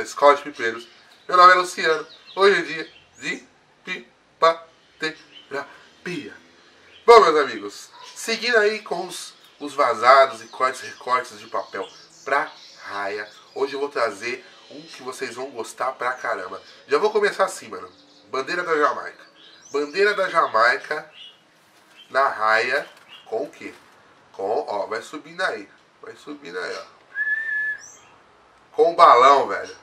da Escola de Pipeiros. Meu nome é Luciano. Hoje é dia de pipaterapia. Bom, meus amigos, seguindo aí com os, os vazados e cortes recortes de papel pra raia, hoje eu vou trazer um que vocês vão gostar pra caramba. Já vou começar assim, mano. Bandeira da Jamaica. Bandeira da Jamaica na raia com o quê? Com, ó, vai subindo aí. Vai subindo aí, ó com balão, velho.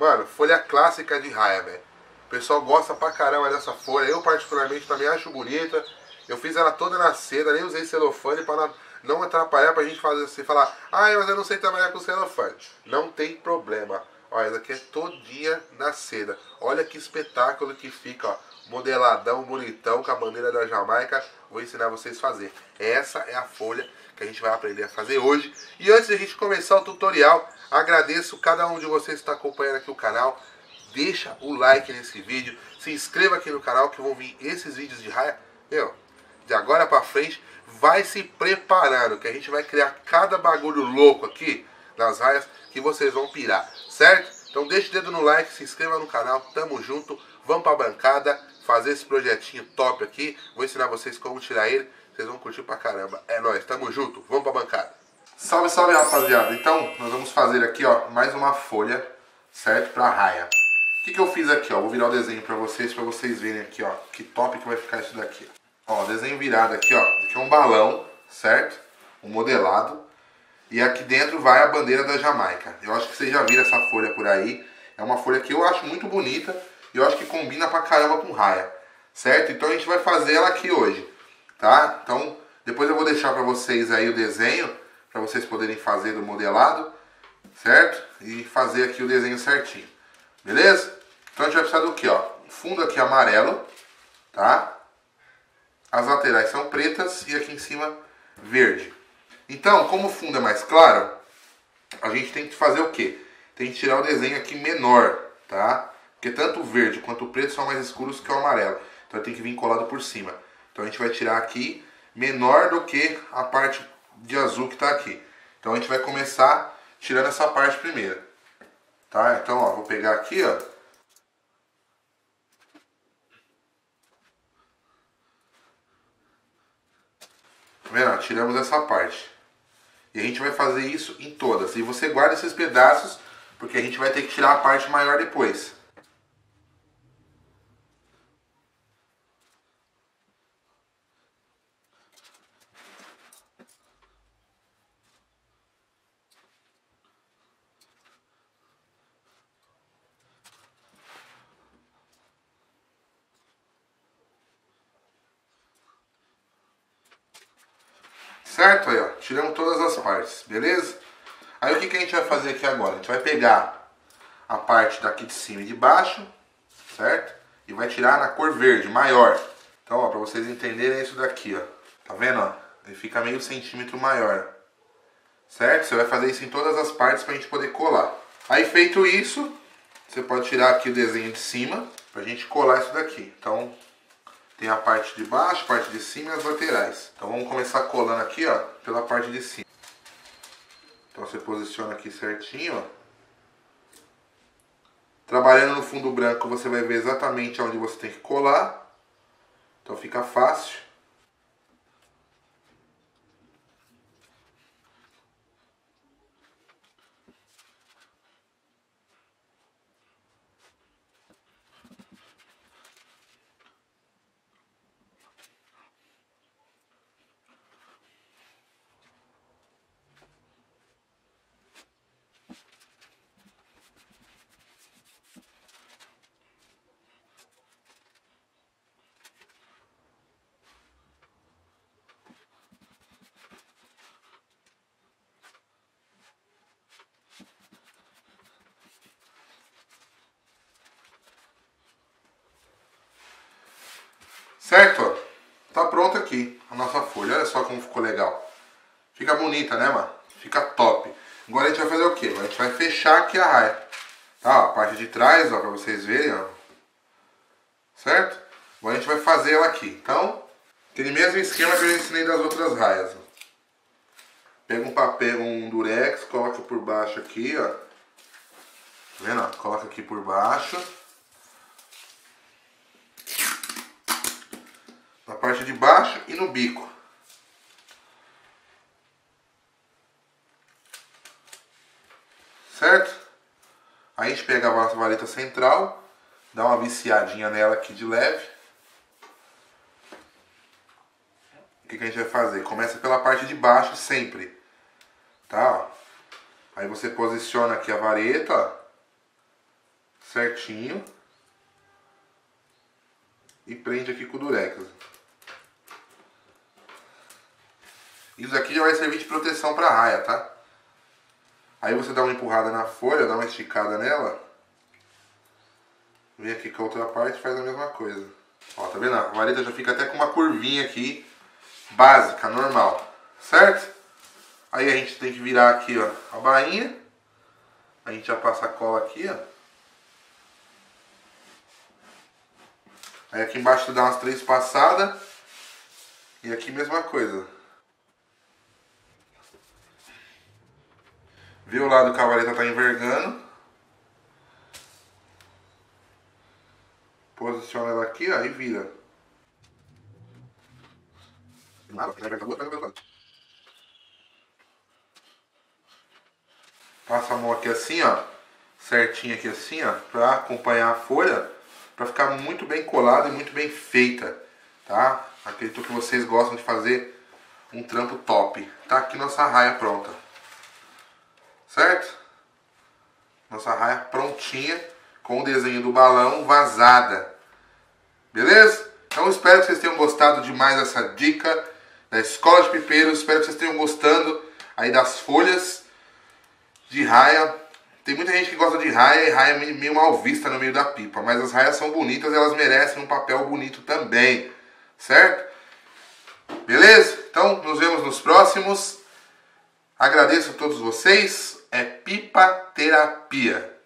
Mano, folha clássica de raia, velho. O pessoal gosta pra caramba dessa folha. Eu, particularmente, também acho bonita. Eu fiz ela toda na seda, nem usei celofane pra não atrapalhar pra gente fazer assim, falar, ah, mas eu não sei trabalhar com celofane. Não tem problema. Olha, essa aqui é todinha na seda. Olha que espetáculo que fica, ó. Modeladão, bonitão, com a bandeira da Jamaica. Vou ensinar vocês a fazer. Essa é a folha que a gente vai aprender a fazer hoje. E antes de a gente começar o tutorial, Agradeço cada um de vocês que está acompanhando aqui o canal. Deixa o like nesse vídeo. Se inscreva aqui no canal que vão vir esses vídeos de raia. Meu, de agora para frente, vai se preparando que a gente vai criar cada bagulho louco aqui nas raias que vocês vão pirar, certo? Então deixa o dedo no like, se inscreva no canal, tamo junto, vamos pra bancada, fazer esse projetinho top aqui, vou ensinar vocês como tirar ele, vocês vão curtir pra caramba. É nóis, tamo junto, vamos pra bancada. Salve, salve rapaziada! Então, nós vamos fazer aqui, ó, mais uma folha, certo? Pra raia. O que, que eu fiz aqui, ó? Vou virar o desenho pra vocês, pra vocês verem aqui, ó, que top que vai ficar isso daqui. Ó, desenho virado aqui, ó. Aqui é um balão, certo? Um modelado. E aqui dentro vai a bandeira da Jamaica. Eu acho que vocês já viram essa folha por aí. É uma folha que eu acho muito bonita e eu acho que combina pra caramba com raia, certo? Então a gente vai fazer ela aqui hoje, tá? Então, depois eu vou deixar pra vocês aí o desenho para vocês poderem fazer do modelado, certo? E fazer aqui o desenho certinho, beleza? Então a gente vai precisar do que, ó? Fundo aqui amarelo, tá? As laterais são pretas e aqui em cima verde. Então, como o fundo é mais claro, a gente tem que fazer o quê? Tem que tirar o desenho aqui menor, tá? Porque tanto o verde quanto o preto são mais escuros que o amarelo. Então tem que vir colado por cima. Então a gente vai tirar aqui menor do que a parte de azul que está aqui. Então a gente vai começar tirando essa parte primeiro. Tá? Então, ó, vou pegar aqui, ó. Tá vendo? Tiramos essa parte. E a gente vai fazer isso em todas. E você guarda esses pedaços, porque a gente vai ter que tirar a parte maior depois. Certo? Aí, ó. Tiramos todas as partes, beleza? Aí o que, que a gente vai fazer aqui agora? A gente vai pegar a parte daqui de cima e de baixo, certo? E vai tirar na cor verde, maior. Então, ó, pra vocês entenderem isso daqui, ó. Tá vendo, ó? Ele fica meio centímetro maior. Certo? Você vai fazer isso em todas as partes pra gente poder colar. Aí feito isso, você pode tirar aqui o desenho de cima pra gente colar isso daqui. Então, tem a parte de baixo, parte de cima e as laterais. Então vamos começar colando aqui, ó, pela parte de cima. Então você posiciona aqui certinho, ó. Trabalhando no fundo branco, você vai ver exatamente onde você tem que colar. Então fica fácil. Certo? Tá pronto aqui a nossa folha. Olha só como ficou legal. Fica bonita, né, mano? Fica top. Agora a gente vai fazer o quê? A gente vai fechar aqui a raia. Tá, ó, a parte de trás, ó, pra vocês verem, ó. Certo? Agora a gente vai fazer ela aqui. Então, aquele mesmo esquema que eu ensinei das outras raias. Pega um papel, um durex, coloca por baixo aqui, ó. vendo? Coloca aqui por baixo. Parte de baixo e no bico. Certo? Aí a gente pega a vareta central, dá uma viciadinha nela aqui de leve. O que, que a gente vai fazer? Começa pela parte de baixo sempre. Tá? Aí você posiciona aqui a vareta, ó, certinho. E prende aqui com o durex. Isso aqui já vai servir de proteção para a raia, tá? Aí você dá uma empurrada na folha, dá uma esticada nela. Vem aqui com a outra parte e faz a mesma coisa. Ó, tá vendo? A vareta já fica até com uma curvinha aqui, básica, normal. Certo? Aí a gente tem que virar aqui, ó, a bainha. A gente já passa a cola aqui, ó. Aí aqui embaixo dá umas três passadas. E aqui mesma coisa. Vê o lado que a vareta tá envergando. Posiciona ela aqui, ó, e vira. Passa a mão aqui assim, ó. Certinho aqui assim, ó. Pra acompanhar a folha. Pra ficar muito bem colada e muito bem feita. Tá? Acredito que vocês gostam de fazer um trampo top. Tá aqui nossa raia pronta certo? Nossa raia prontinha, com o desenho do balão vazada. Beleza? Então espero que vocês tenham gostado de mais essa dica da Escola de Pipeiros. Espero que vocês tenham gostando aí das folhas de raia. Tem muita gente que gosta de raia e raia é meio mal vista no meio da pipa. Mas as raias são bonitas, elas merecem um papel bonito também. Certo? Beleza? Então nos vemos nos próximos. Agradeço a todos vocês é pipa terapia.